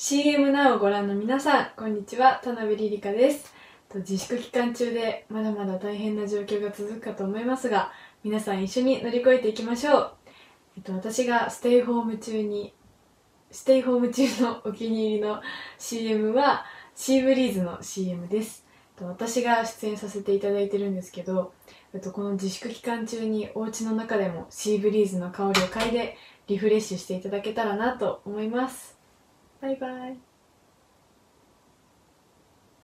CM なをご覧の皆さん、こんにちは、田辺リリカです。自粛期間中でまだまだ大変な状況が続くかと思いますが、皆さん一緒に乗り越えていきましょう。えっと、私がステイホーム中に、ステイホーム中の お気に入りの CM は、シーブリーズの CM です。えっと私が出演させていただいてるんですけど、えっと、この自粛期間中にお家の中でもシーブリーズの香りを嗅いでリフレッシュしていただけたらなと思います。バイバイ。